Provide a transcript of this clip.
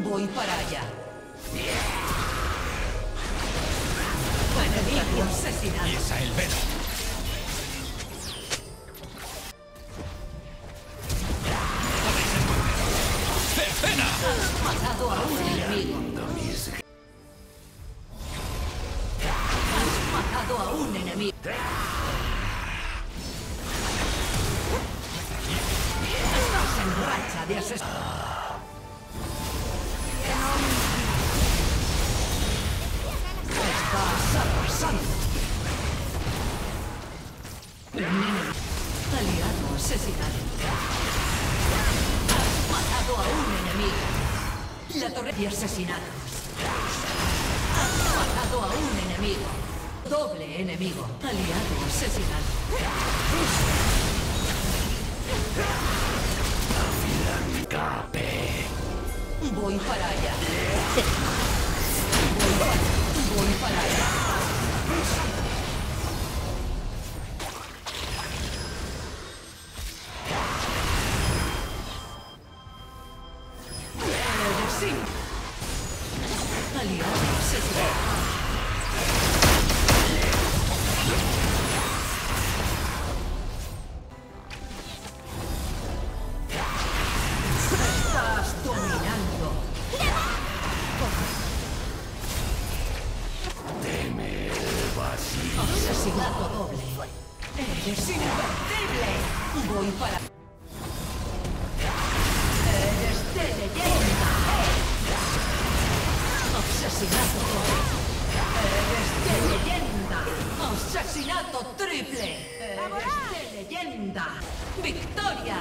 Voy para allá. Enemigo asesinado. Pieza el velo. ¡Cercena! Has matado a un enemigo. Has matado a un enemigo. Estás en racha de asesinato. Asesinado. Has matado a un enemigo. La torre de asesinatos. Has matado a un enemigo. Doble enemigo. Aliado asesinado. Voy para allá. Voy para allá. Sí. Aliado. Estás dominando. Asesinato doble. Eres invencible. Voy para. Asesinato doble. Eres de leyenda. Asesinato triple. Eres de leyenda. Victoria.